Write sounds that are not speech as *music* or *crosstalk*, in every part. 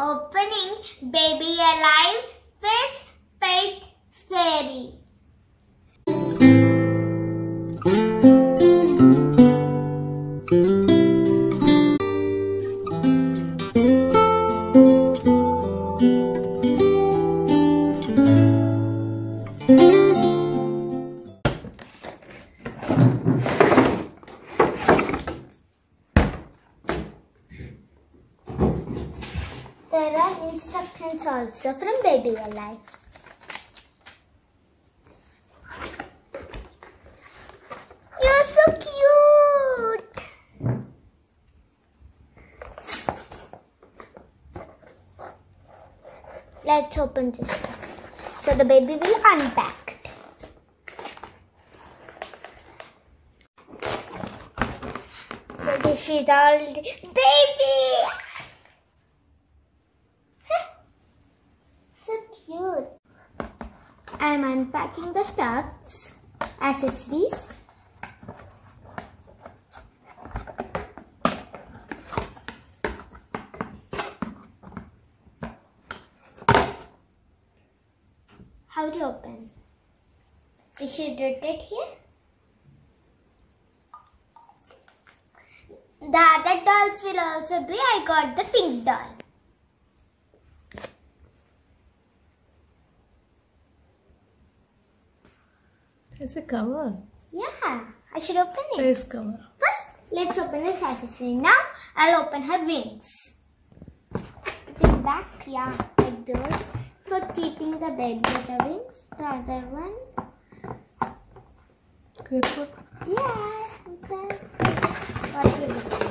opening Baby Alive Face Paint Fairy. Instructions also from Baby Alive. You're so cute. Let's open this. So the baby will unpack this is all baby. So cute. I'm unpacking the stuffs, accessories. How to open? We should rotate here. The other dolls will also be. I got the pink doll. It's a cover. Yeah, I should open it. Face cover. First, let's open this accessory. Now, I'll open her wings. It back, yeah, like those. For keeping the baby the wings. The other one, Careful. yeah, okay. What will it do?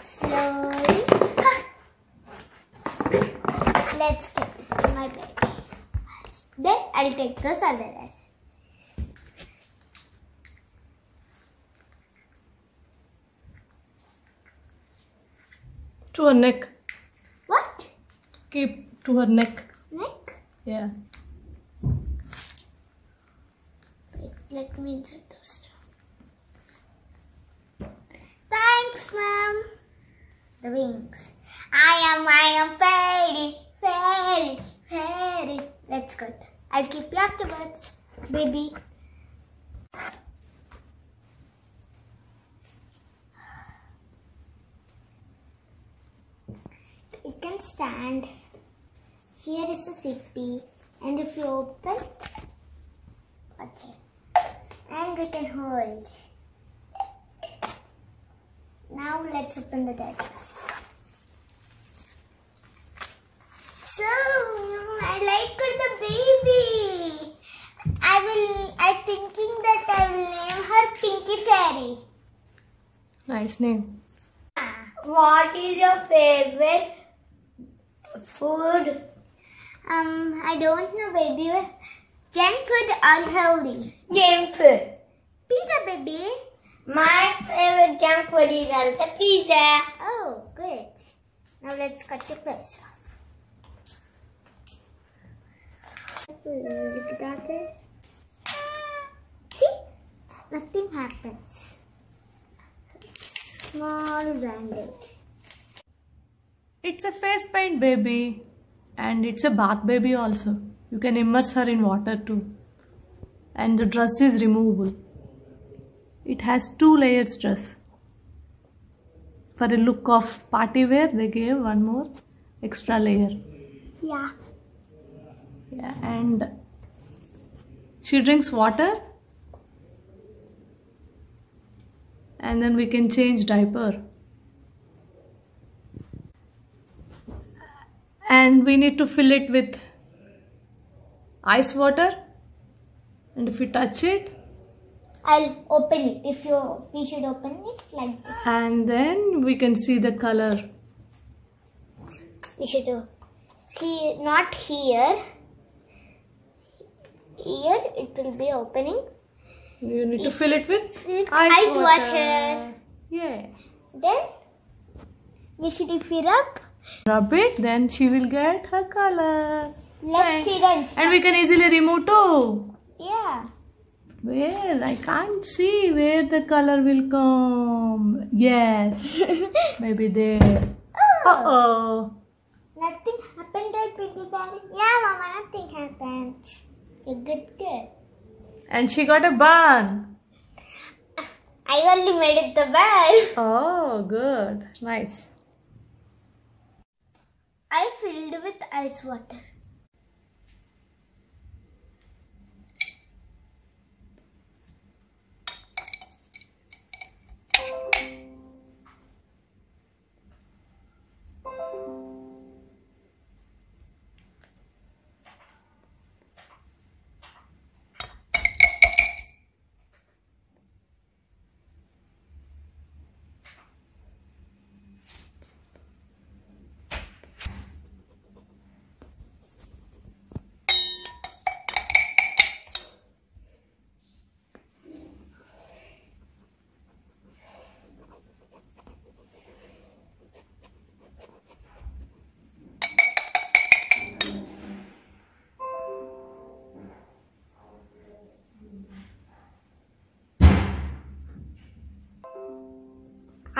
Slowly. *laughs* Let's keep it to my baby. Then, I'll take this other accessory. To her neck. What? Keep to her neck. Neck? Yeah. Wait, let me insert those two. Thanks, ma'am. The wings. I am, I am fairy, fairy, fairy. That's good. I'll keep you afterwards, baby. It can stand. Here is a sippy. And if you open, Okay. And we can hold. Now let's open the diapers. So I like the baby. I will. I'm thinking that I will name her Pinky Fairy. Nice name. What is your favorite food? Um, I don't know, baby. Junk food or healthy? Junk food. Pizza, baby. My favorite junk food is also pizza. Oh, good. Now let's cut your face off. Look at this. See? Nothing happens. Small bandage. It's a face paint baby. And it's a bath baby also. You can immerse her in water too. And the dress is removable. It has two layers dress. For a look of party wear, they gave one more extra layer. Yeah. Yeah, and she drinks water. And then we can change diaper. And we need to fill it with ice water. And if we touch it, I'll open it. If you, we should open it like this. and then we can see the color. We should do. Here, not here. Here it will be opening. You need to fill it with ice, ice water. water. Yeah. Then we should if it up. Rub it, then she will get her color. Let's see the And we can easily remove too. Yeah. Where? I can't see where the color will come. Yes. *laughs* Maybe there. Oh, Uh-oh. Nothing happened, right, Pinkie Pie? Yeah, Mama, nothing happened. You're good girl. And she got a bun. I only made it the bed. Oh, good. Nice. I filled with ice water.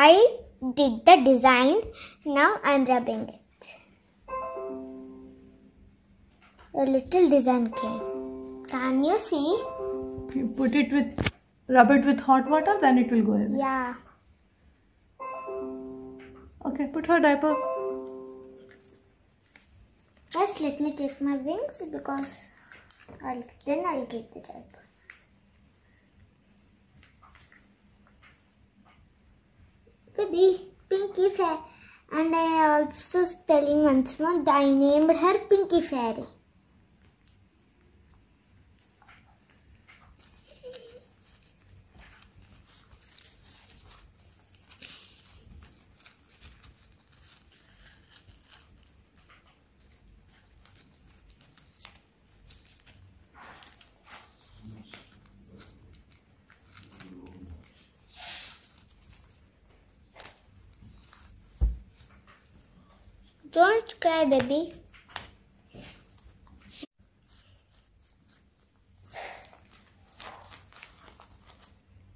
I did the design. Now I'm rubbing it. A little design came. Can you see? If you put it with, rub it with hot water, then it will go away. Yeah. Okay, put her diaper. First, let me take my wings because I'll, then I'll get the diaper. Baby, Pinky Fairy. And I also telling once more, I named her Pinky Fairy. Don't cry, baby.